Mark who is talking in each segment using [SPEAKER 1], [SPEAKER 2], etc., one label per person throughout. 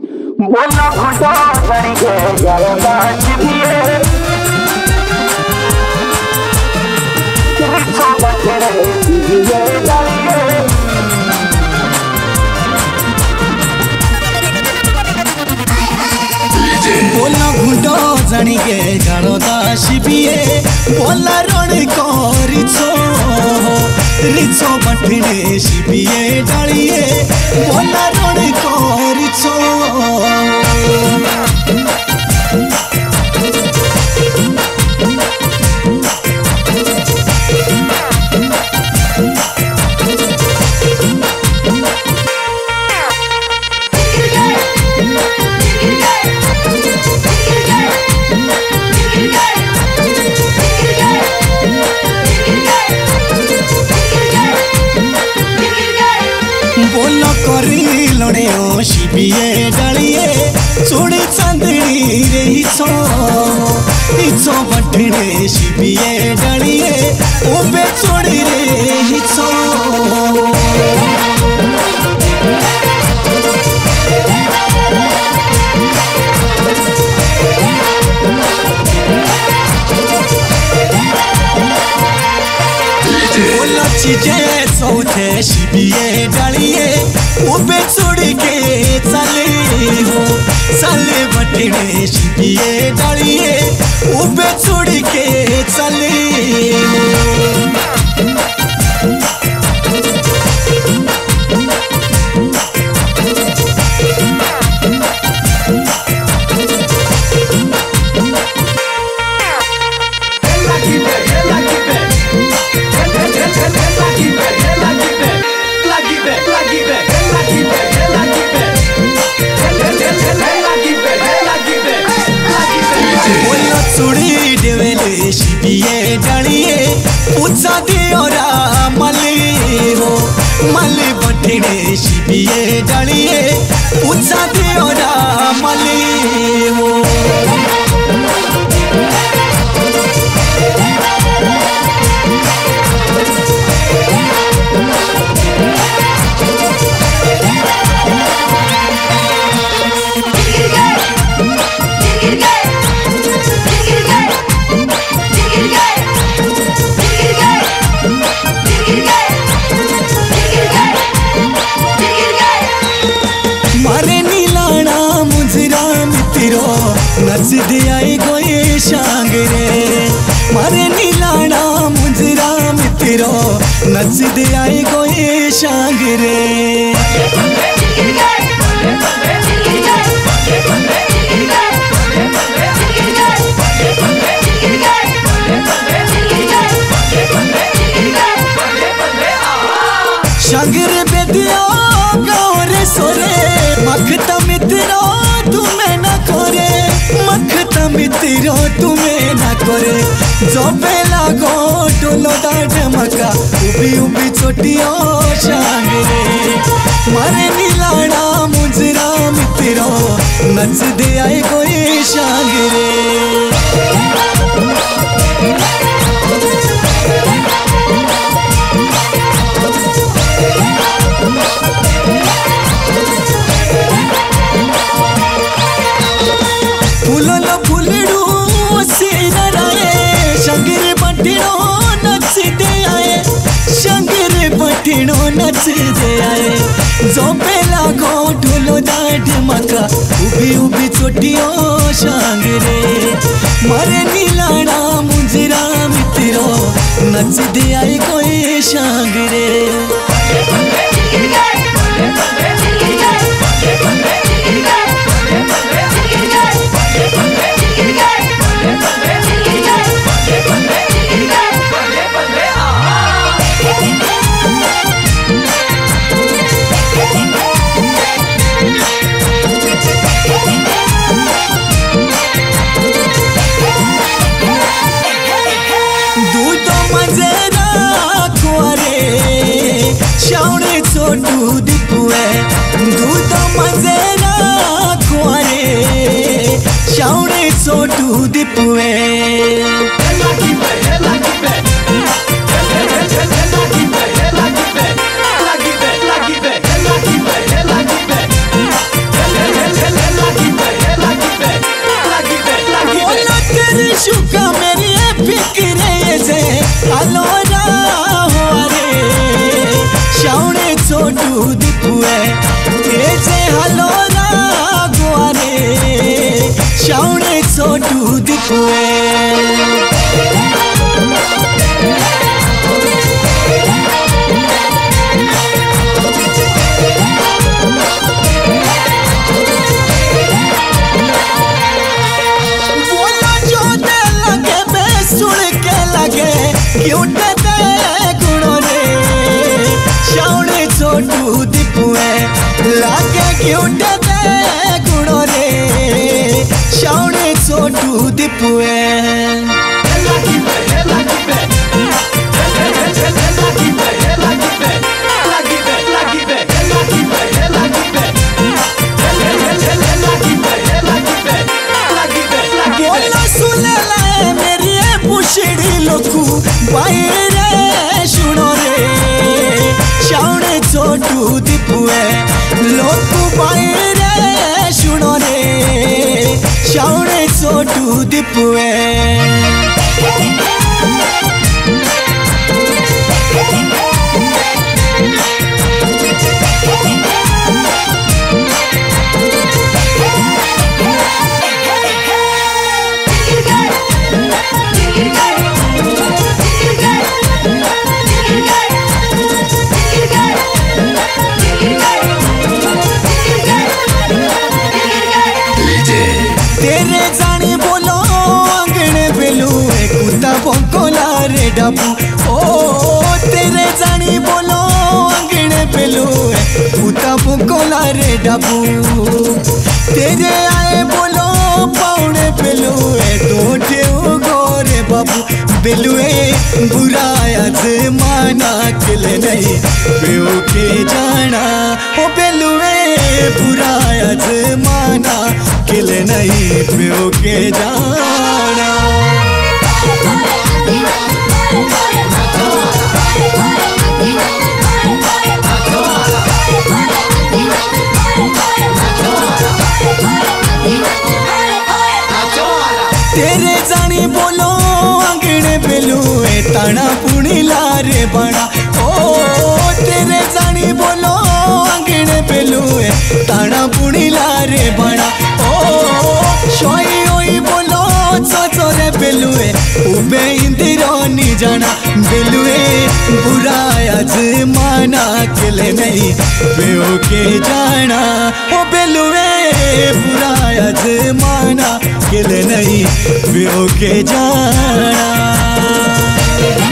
[SPEAKER 1] बोला खुशा जानिके के पिए। घुटो के पिए।
[SPEAKER 2] बोला को रिचो रिचो शिपिए डालिए बोल करी लड़े ओ शिबिए डालिए चूड़ी चांदनी रे हिचो हिचो बटने शिबिए डालिए ओ बे चूड़ी रे हिचो बोला चीज़ें सौथे शिबिए डालिए उबे छोड़ के चले हो चले बटने शिपिए डालिए उबे छोड़ के चले चुड़ी देवेले शिबिए डालिए पूछा दियोरा मले हो। मली बटने शिबिए डालिए पूछा दियोरा मले हो। शांगरे बेदिया गौरे सोरे, मखता मित्रो तुम्हें न करे। मखता मित्रो तुम्हें न करे। जो टोलो उबी उबी नच दे आए। जो पेला गो ढोलो दाढ़ मका उबी उबी चोटियो शांगरे मरे नीलाड़ा मुंजरा मित्रो, नच दे आई कोई शांगरे दूध Yahudi o deep. रे डबू। तेरे आए बोलो पाउने बेलू ए दोटे गोरे बाबू। बेलुए बुराया जमाना किल नहीं। प्यो के जाना, ओ बेलुए बुराया से माना किल नहीं। प्यो के जाना। ताना पुणी लारे बना ओ, तेरे जानी बोलो अंगणे बेलू ए ताना पुणी लारे बना ओ, शोई ओई बोलो चोचोरे बेलू ए उबे इंदिरो नी जाना बेलू ए बुराया जमाना किले नहीं. बेओ के जाना ओ बेलू ए बुराया जमाना किले नहीं. बेओ के जाना Yeah.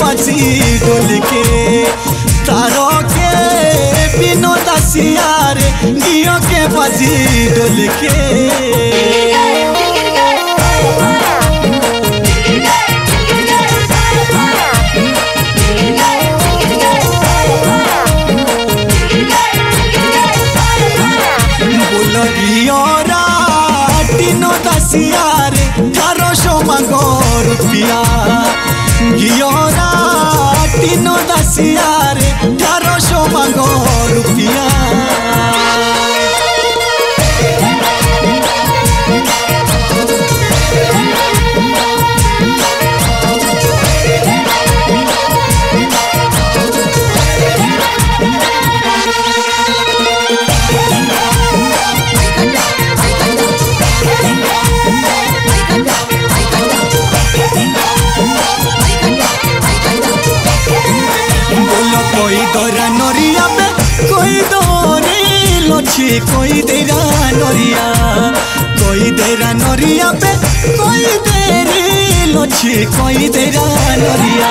[SPEAKER 2] पाची डोल के तारो के बिनो दसिया रे के पाची डोल के बोलो घियोरा टिनो दसिया मांगो रुपिया দিন দাসিয়ারে ঢারো সমাগম। कोई देरा नरिया कोई देरा नरिया पे कोई देरी लोछी कोई देरा नरिया।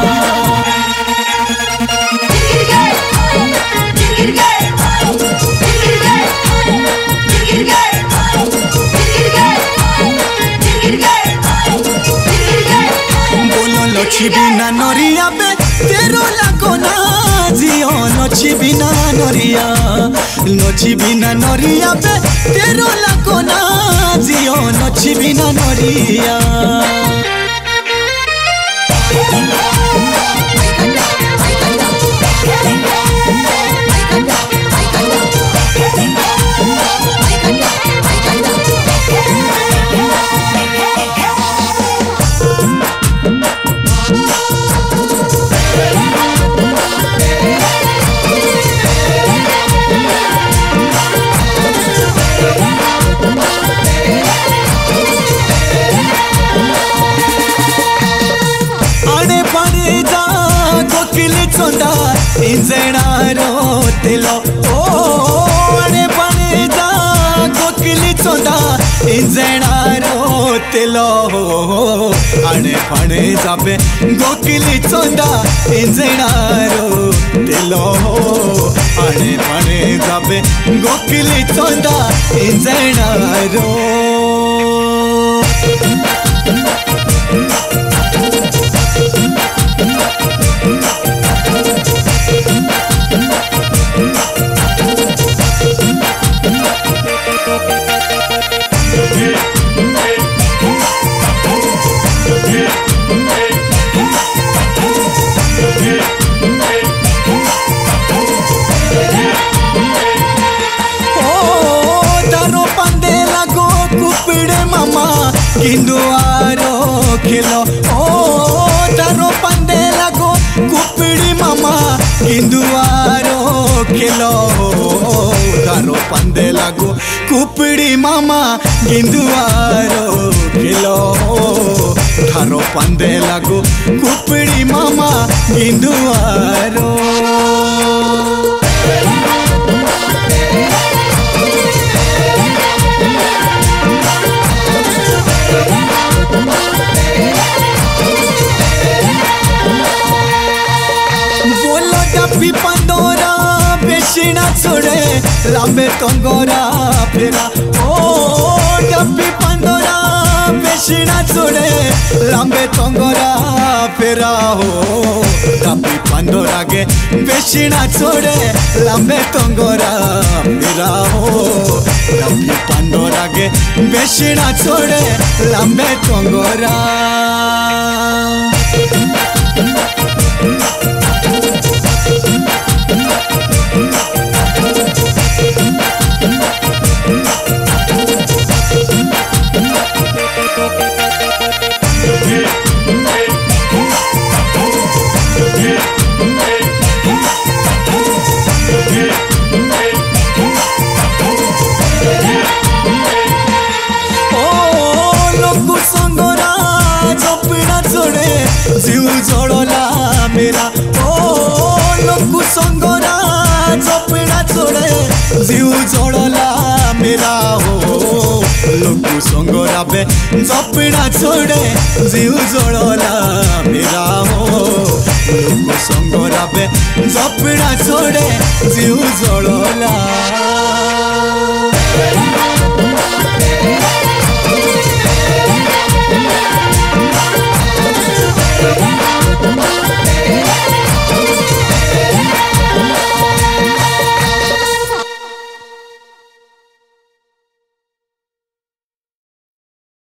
[SPEAKER 2] लच्छी बिना नरिया बे, तेरो लाको ना, जियो बिना नरिया। लच्छी बिना नरिया बे, तेरो लाको ना, जियो बिना नरिया। चोंदा इंजणारो तेलो ओ आणे पाणी जा कोकिल चोंदा इंजणारो तेलो आणे पाणी जाबे कोकिल चोंदा इंजणारो तेलो आणे पाणी जाबे कोकिल चोंदा इंजणारो किंदुआरो खिलो। ओ, तारो पंदे लगो कुपड़ी मामा। किंदुआरो खिलो। तारो पंदे लगो कुपड़ी मामा। गिंदुआरो खिलो। तारो पंदे लगो कुपड़ी मामा। गिंदुआरो। बेशिना छोड़े लांबे तोंगोरा फेरा। ओ डब्बी पंदोरा बेशिना छोड़े लांबे तोंगोरा फेरा। हो डब्बी पंदोरा गे बेशिना छोड़े लांबे तोंगोरा फेरा। हो डब्बी पंदोरा गे बेशिना छोड़े लांबे तोंगोरा ভিউ জড়লা মেলা হো লোক সঙ্গ রাবে জপড়া ছড়ে জিউ জড়লা মেলা হো লোক সঙ্গ রাবে জপড়া ছড়ে জিউ জড়লা